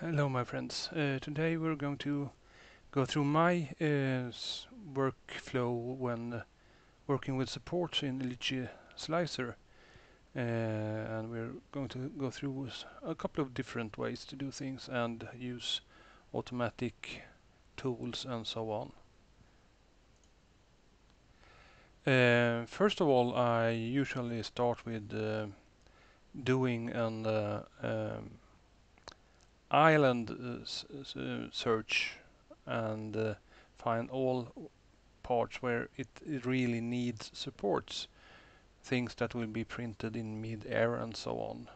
Hello my friends. Uh, today we're going to go through my uh, workflow when uh, working with support in Lychee Slicer. Uh, and we're going to go through a couple of different ways to do things and use automatic tools and so on. Uh, first of all, I usually start with uh, doing an uh, um, island uh, uh, search and uh, find all parts where it, it, really needs supports. Things that will be printed in mid-air and so on.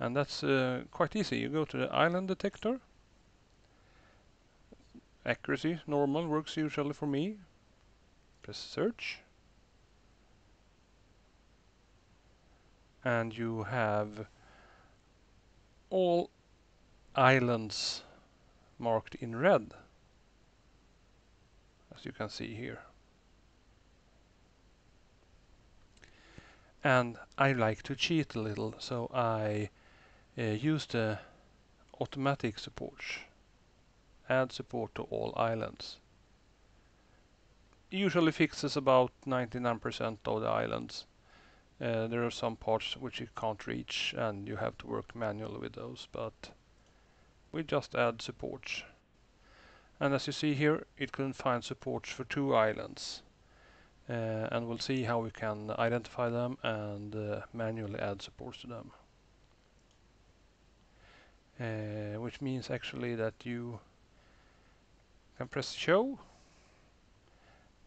And that's uh, quite easy. You go to the island detector. Accuracy normal works usually for me. Press search. And you have all islands marked in red as you can see here. And I like to cheat a little so I uh, use the automatic support add support to all islands. Usually fixes about 99% of the islands. Uh, there are some parts which you can't reach and you have to work manually with those but we just add supports. And as you see here, it can find supports for two islands. Uh, and we'll see how we can identify them and uh, manually add supports to them. Uh, which means actually that you can press show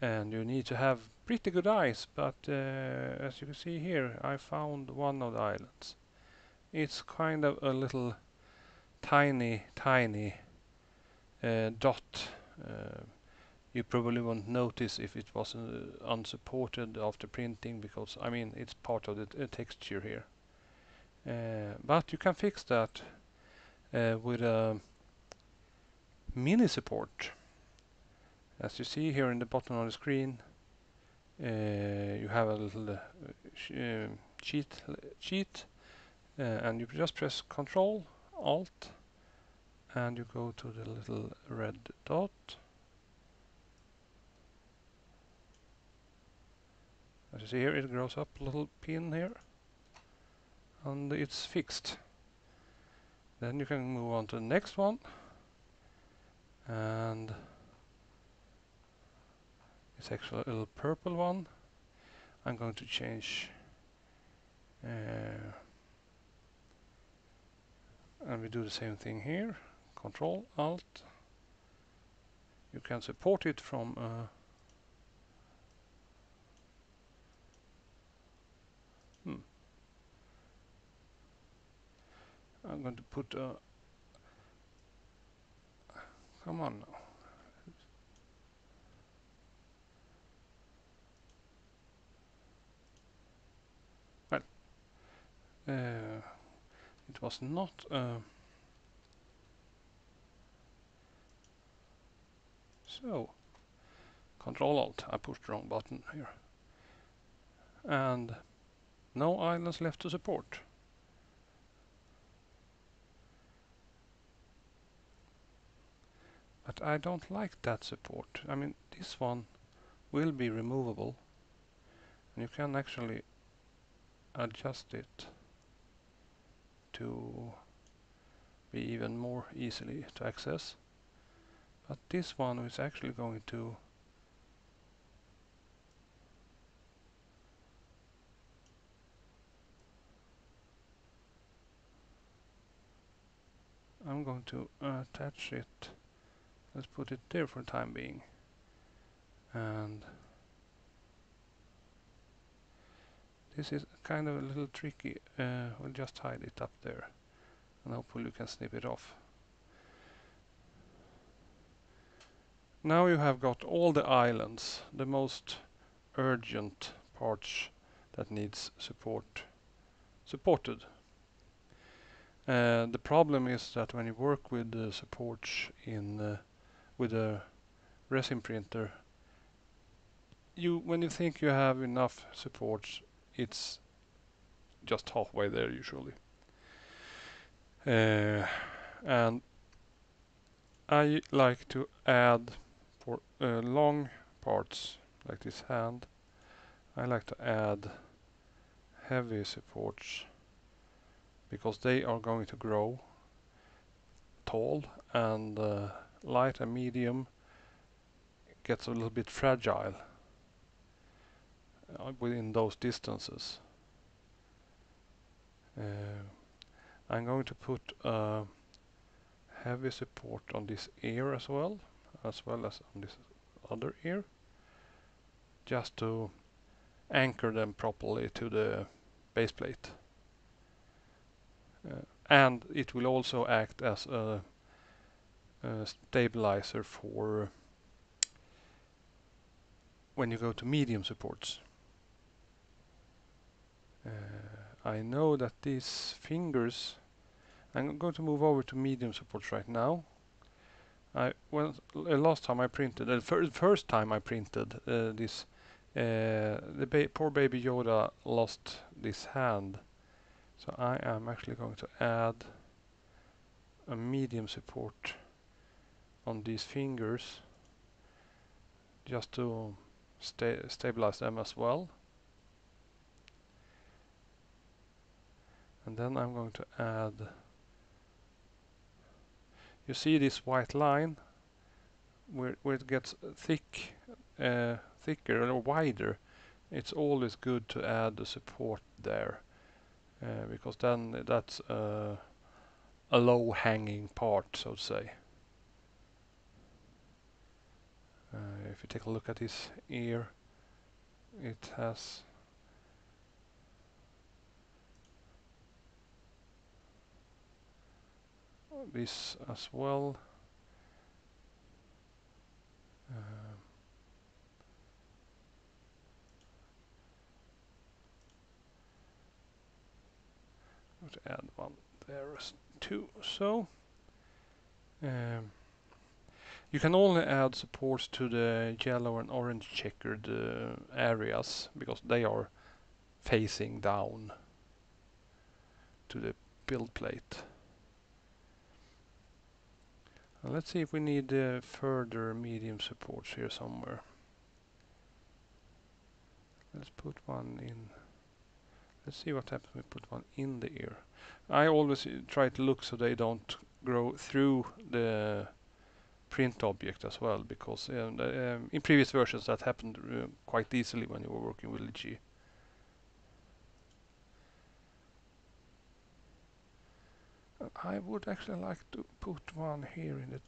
and you need to have pretty good eyes but uh, as you can see here I found one of the islands. It's kind of a little tiny, tiny uh, dot. Uh, you probably won't notice if it was uh, unsupported after printing because I mean it's part of the texture here. Uh, but you can fix that uh, with a mini support. As you see here in the bottom of the screen, uh, you have a little cheat, cheat and you just press Control Alt and you go to the little red dot. As you see here it grows up a little pin here and it's fixed. Then you can move on to the next one and it's actually a little purple one. I'm going to change uh, and we do the same thing here. Control alt. You can support it from uh, hmm. I'm going to put a come on now. Well uh, it was not so control alt I pushed the wrong button here. And no islands left to support. But I don't like that support. I mean this one will be removable. And you can actually adjust it to be even more easily to access. But this one is actually going to I'm going to attach it let's put it there for the time being and This is kind of a little tricky. Uh, we'll just hide it up there and hopefully you can snip it off. Now you have got all the islands, the most urgent parts that needs support supported. Uh, the problem is that when you work with the supports in uh, with a resin printer, you when you think you have enough supports it's just halfway there usually. Uh, and I like to add for uh, long parts like this hand I like to add heavy supports because they are going to grow tall and uh, light and medium gets a little bit fragile within those distances. Uh, I'm going to put a heavy support on this ear as well, as well as on this other ear, just to anchor them properly to the base plate. Uh, and it will also act as a, a stabilizer for when you go to medium supports. Uh, I know that these fingers I'm going to move over to medium supports right now. I well last time I printed the fir first time I printed uh, this uh, the ba poor baby Yoda lost this hand so I am actually going to add a medium support on these fingers just to sta stabilize them as well and then I'm going to add you see this white line where, where it gets thick uh, thicker or wider? It's always good to add the support there uh, because then that's uh, a low hanging part so to say. Uh, if you take a look at this ear it has this as well. Uh, to add one there too. So um, you can only add supports to the yellow and orange checkered uh, areas because they are facing down to the build plate. Let's see if we need uh, further medium supports here somewhere. Let's put one in. Let's see what happens when we put one in the ear. I always uh, try to look so they don't grow through the print object as well because um, um, in previous versions that happened uh, quite easily when you were working with Lychee. I would actually like to put one here in the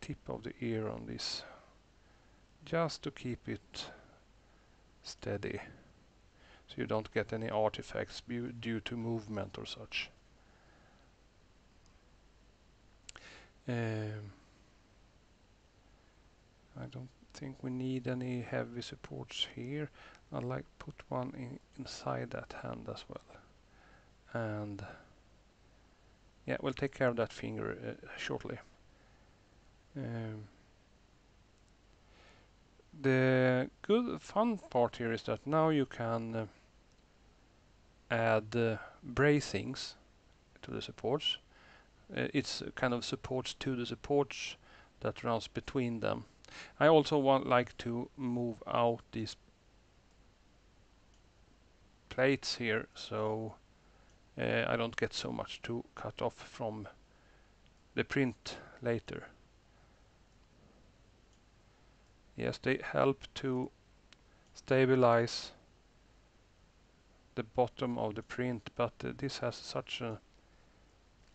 tip of the ear on this just to keep it steady so you don't get any artifacts due to movement or such. Um, I don't think we need any heavy supports here. I'd like to put one in inside that hand as well. And yeah, we'll take care of that finger uh, shortly. Um, the good fun part here is that now you can uh, add uh, bracings to the supports. Uh, it's kind of supports to the supports that runs between them. I also want like to move out these plates here so I don't get so much to cut off from the print later. Yes, they help to stabilize the bottom of the print, but uh, this has such a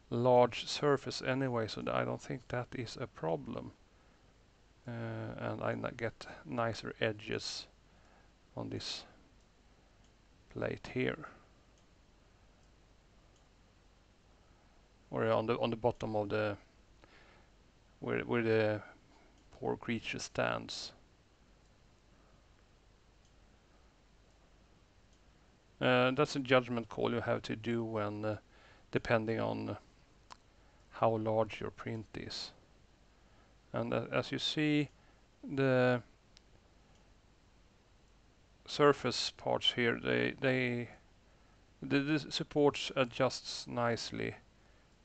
large surface anyway, so I don't think that is a problem. Uh, and I get nicer edges on this plate here. Or on the on the bottom of the where where the poor creature stands. Uh, that's a judgment call you have to do when uh, depending on how large your print is. And uh, as you see, the surface parts here, they they the, the supports adjusts nicely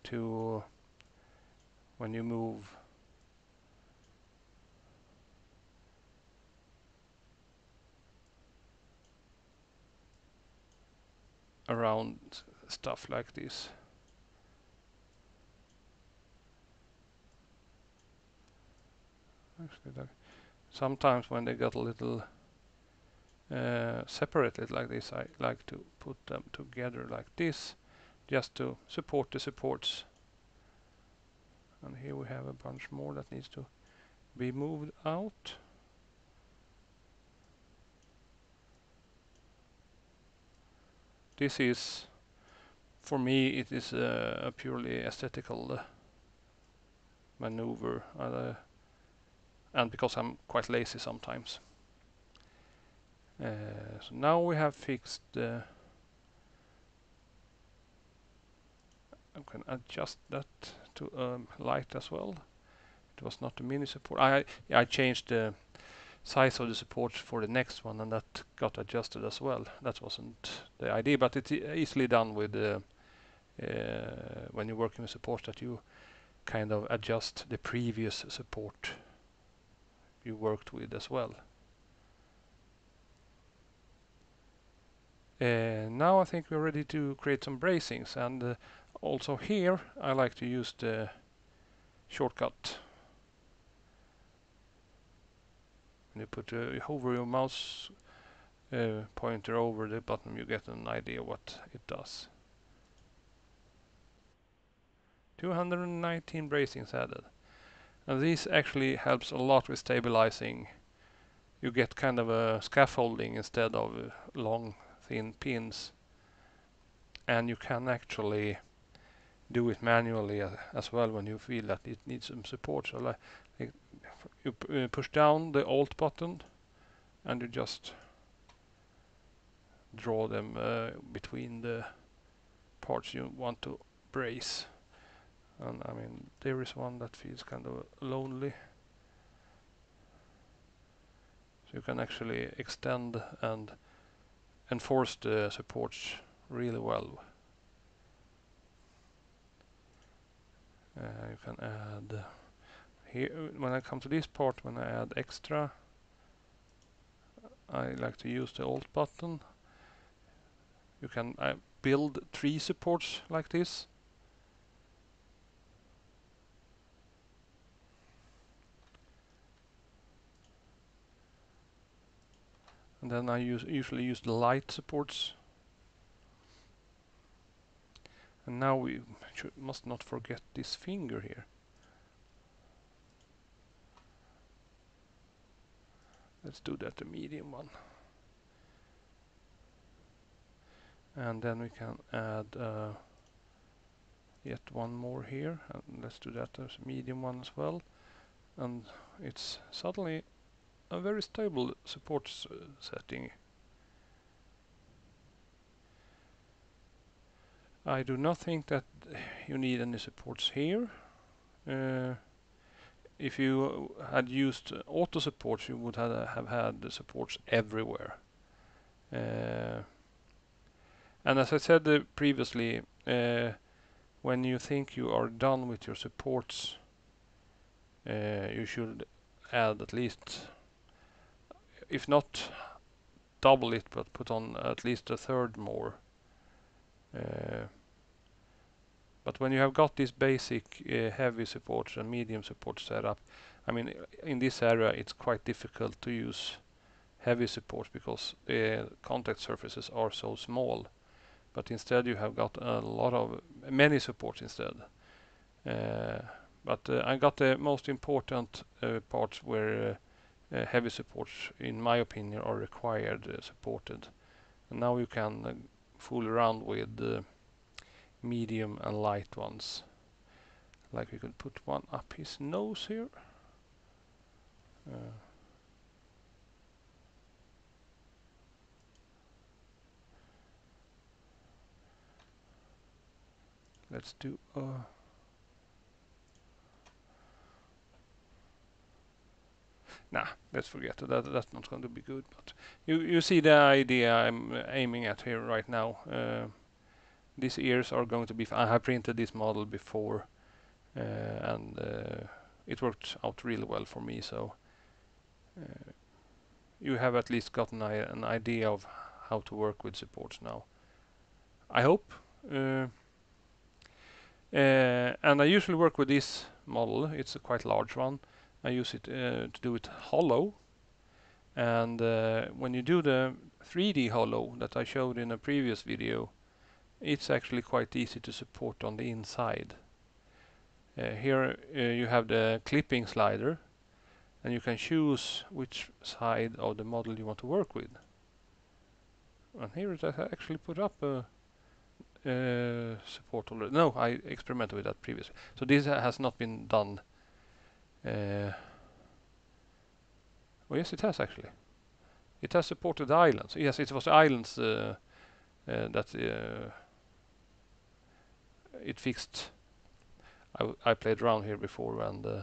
to when you move around stuff like this. Sometimes when they get a little uh, separated like this, I like to put them together like this, just to support the supports. And here we have a bunch more that needs to be moved out. This is, for me, it is a purely aesthetical uh, maneuver. Uh, and because I'm quite lazy sometimes. Uh, so now we have fixed the I can adjust that to um, light as well. It was not a mini support. I I changed the size of the support for the next one and that got adjusted as well. That wasn't the idea, but it's easily done with uh, uh, when you're working with support that you kind of adjust the previous support you worked with as well. Uh, now I think we're ready to create some bracings and uh, also here I like to use the shortcut. When you put uh, hover your mouse uh, pointer over the button you get an idea what it does. 219 bracings added. And this actually helps a lot with stabilizing. You get kind of a scaffolding instead of uh, long thin pins. And you can actually do it manually uh, as well when you feel that it needs some support. So like, like you uh, push down the Alt button and you just draw them uh, between the parts you want to brace. And I mean there is one that feels kind of lonely. So you can actually extend and enforce the supports really well you can add here when I come to this part when I add extra I like to use the alt button. You can uh, build three supports like this. And then I use, usually use the light supports and now we should, must not forget this finger here. Let's do that the medium one. And then we can add uh, yet one more here. And let's do that as medium one as well. And it's suddenly a very stable support uh, setting. I do not think that you need any supports here. Uh, if you had used auto supports, you would have, have had the supports everywhere. Uh, and as I said uh, previously, uh, when you think you are done with your supports, uh, you should add at least if not double it, but put on at least a third more. Uh, but when you have got this basic uh, heavy support and medium support set up, I mean, in this area it's quite difficult to use heavy support because the contact surfaces are so small. But instead you have got a lot of, many supports instead. Uh, but uh, I got the most important uh, parts where uh, uh, heavy supports, in my opinion, are required uh, supported. And now you can uh, fool around with medium and light ones. Like we could put one up his nose here. Uh, let's do a nah, let's forget that. That's not going to be good. But you you see the idea I'm aiming at here right now. Uh, these ears are going to be. I have printed this model before, and it worked out really well for me. So you have at least gotten an idea of how to work with supports now. I hope. Uh, uh, and I usually work with this model. It's a quite large one. I use it uh, to do it hollow. And uh, when you do the 3D hollow that I showed in a previous video, it's actually quite easy to support on the inside. Uh, here uh, you have the clipping slider and you can choose which side of the model you want to work with. And here it actually put up a uh, support already. No, I experimented with that previously. So this has not been done. Uh, oh yes, it has actually. It has supported the islands. Yes, it was the islands uh, uh that uh, it fixed. I, I played around here before and uh,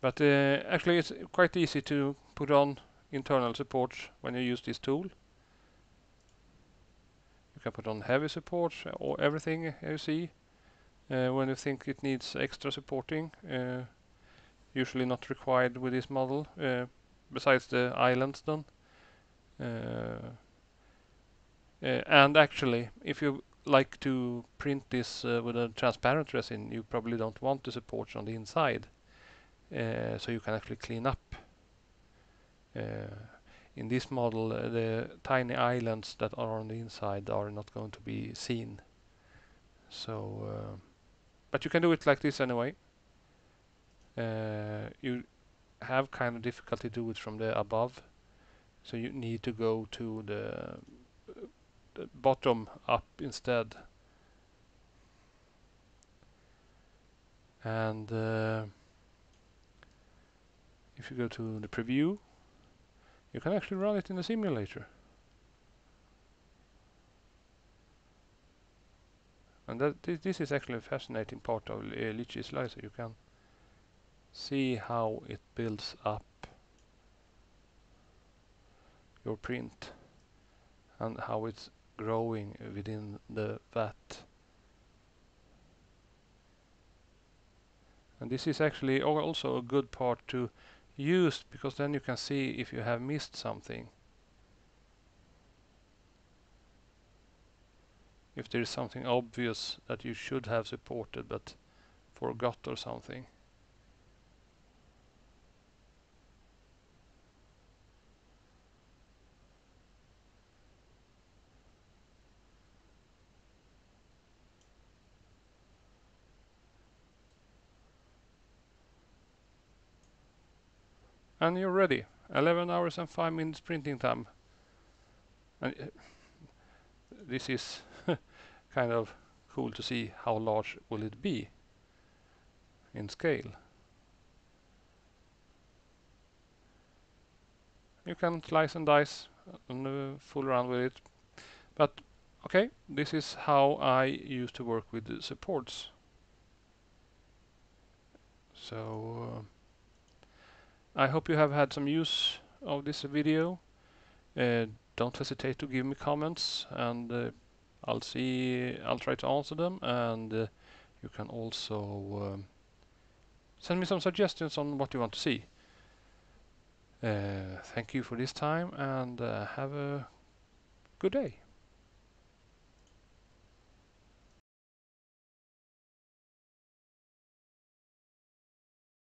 but actually it's quite easy to put on internal support when you use this tool You can put on heavy support or everything you see. Uh, when you think it needs extra supporting, uh, usually not required with this model, uh, besides the islands done. and actually, if you like to print this with a transparent resin, you probably don't want the support on the inside. Uh, so you can actually clean up uh, in this model uh, the tiny islands that are on the inside are not going to be seen. So, but you can do it like this anyway. Uh, you have kind of difficulty do it from the above, so you need to go to the, the bottom up instead. And uh, if you go to the preview you can actually run it in the simulator. And that th this is actually a fascinating part of uh, Lychee Slicer. You can see how it builds up your print and how it's growing within the vat. And this is actually also a good part to use because then you can see if you have missed something. If there is something obvious that you should have supported but forgot or something. and you're ready. 11 hours and 5 minutes printing time. And uh, this is kind of cool to see how large will it be in scale. You can slice and dice and uh, fool around with it. But okay, this is how I used to work with the supports. So uh, I hope you have had some use of this video. Uh, don't hesitate to give me comments and uh, I'll see I'll try to answer them and uh, you can also um, send me some suggestions on what you want to see. Uh, thank you for this time and uh, have a good day.